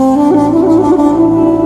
Oh.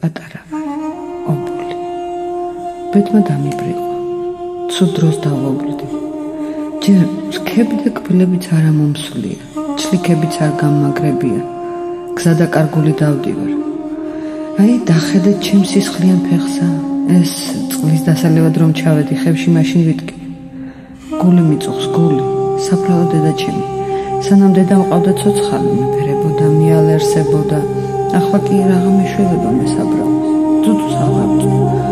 პატარა ობოლი. ბედმა დამიბრიყვა ცუდ დროს დავობლდი ჯერ რქები და კბილებიც არ ამომსვლია ჩლიქებიც არ გამაგრებია. გზადაკარგული დავდივარ. აი დახედე ჩემ სისხლიან ფეხსა. ეს წყლის დასალევად რომ ჩავედი ხევში მაშინ ვიტკი. გული მიწუხს გული. საფრალო დედაჩემი სანამ დედა მყავდა ცოცხალი მეფერებოდა მიალერსებოდა. ახლა კი რაღა მეშველება მესაბრავს. ძუძუს აღარ ხოლო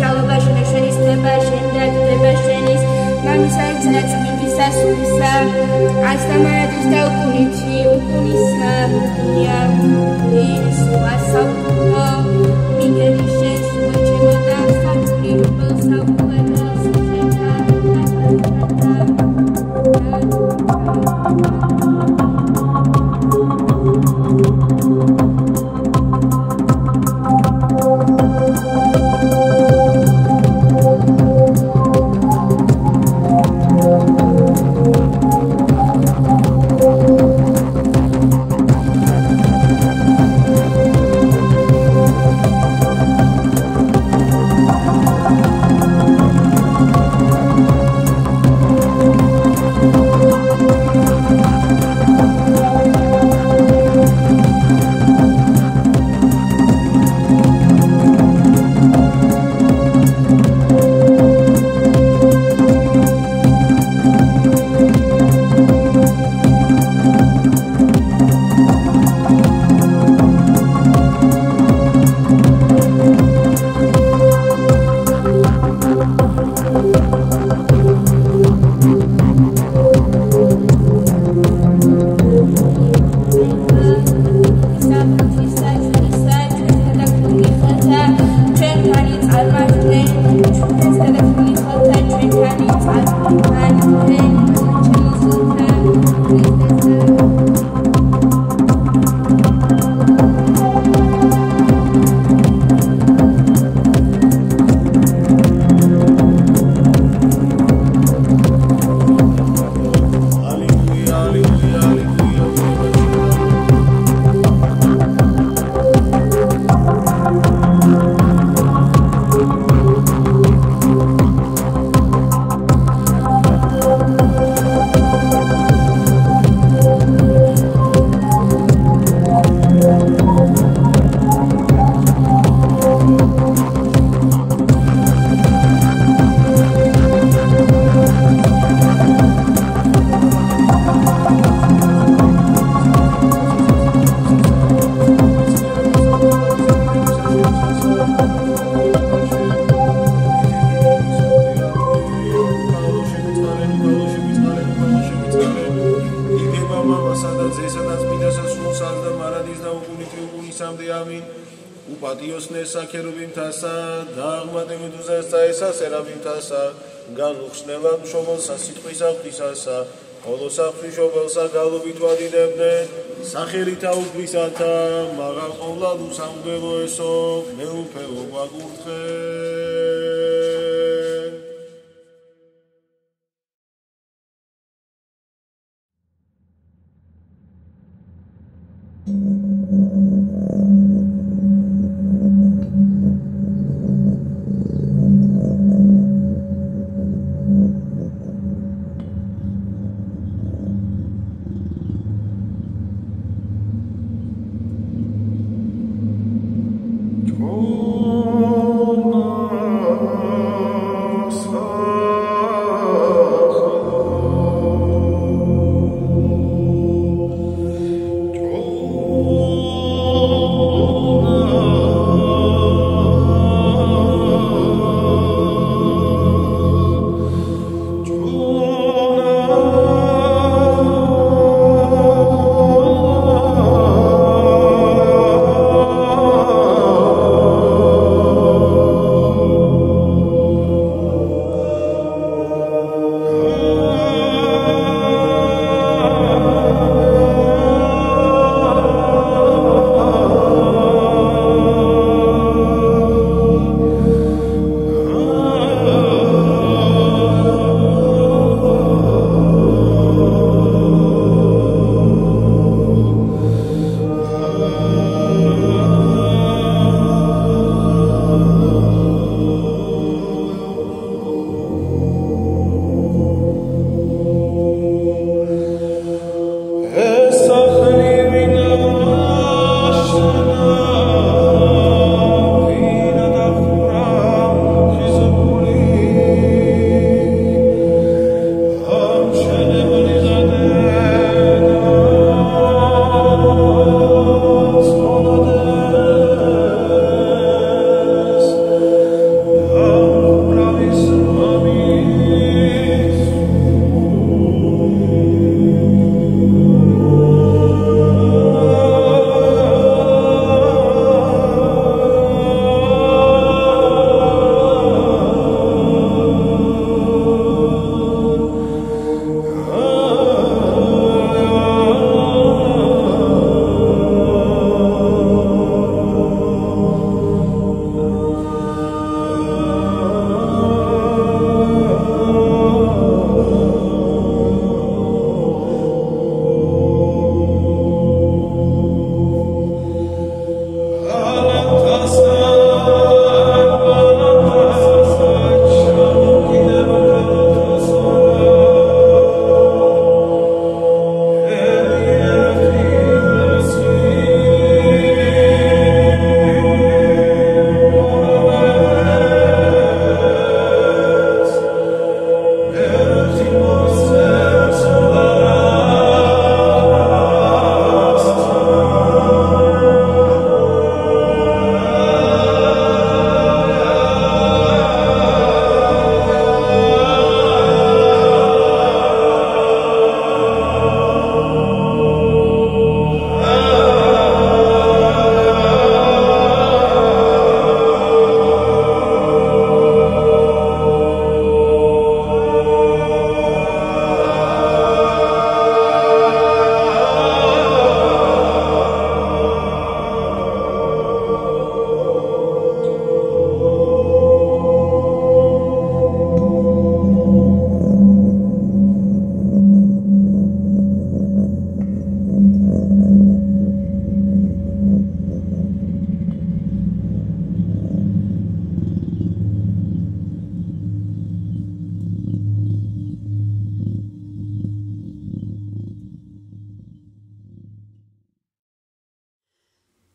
მგალობა შენშენის დება შემდეგ დება შენის მამისა იძნა წმიდისა სულისა ასთამარადის და უკუნითი უკუნისა ია ის ვასაუბრო მიგერი შენს მოჩემო და საგული მოსაუბრო ამინ უპატიოსნე საქერობიმთასა დაღმადებუდუზასა ესა სერაბიმთასა განუხსნელა მშობელსა სიტყვისა ღვთისასა ხოლოსა ღვთისმშობელსა გალობით ვადინებდნენ სახელითა უფლისათა მაღალყოვლად უსამგველოესო მეუფეო გვაკურთხე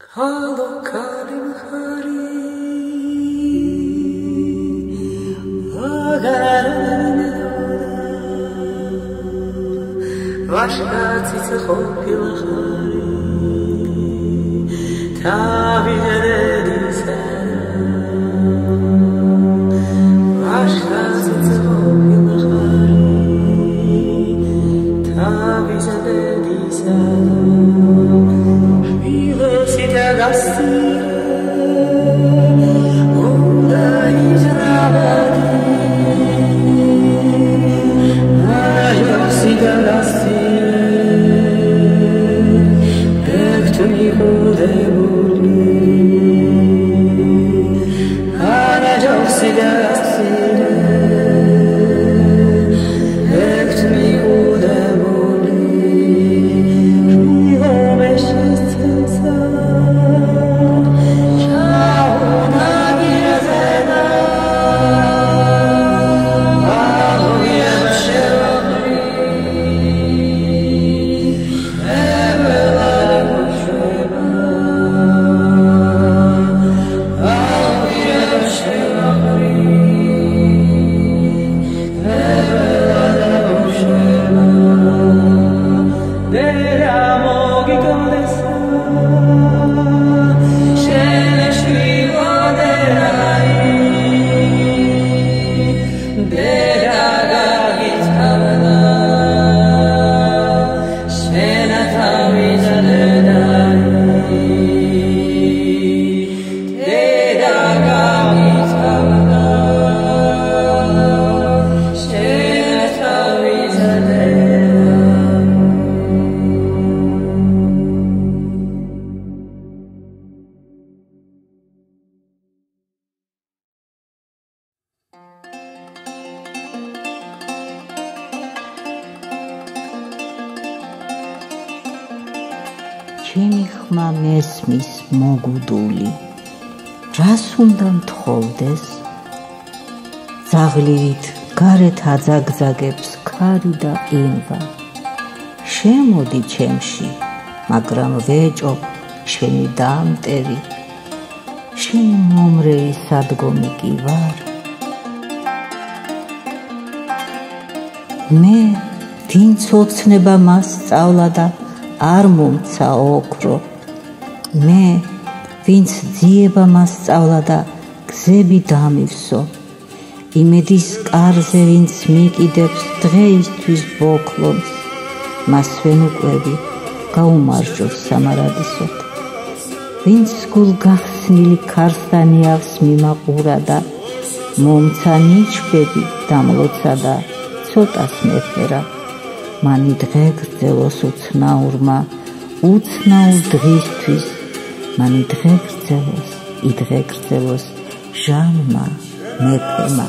Hello, Karim Hari. Agarana. Vashkatsi tkhopil khari. Tavi There მოგუდული. რას უნდა მთხოვდეს ზაღლივით გარეთ აძაგზაგებს ქარი და ინვა შემოდი ჩემში მაგრამ ვეჭო შენი დამტერი შენი მომრეი სადგომი კი ვარ მე ვინც ოცნება მას სწავლა და არ მომცა ოქრო მე ვინც ძიება მასწავლა და გზები დამივსო. იმედის კარზე ვინც მიკიდებს დღეისთვის ბოქლონს მას ვენუკვები გაუმარჯოს სამარადისოთ ვინც გულ გახსნილი ქარსთანიავს მიმაყურა და მომცა ნიჩბები დამლოცა და ცოტას მეფერა მანი დღე გრძელოს უცნაურმა უცნაურ დღისთვის მანი დღე გრძელოს იდღე გრძელოს ჟანმა მეფემა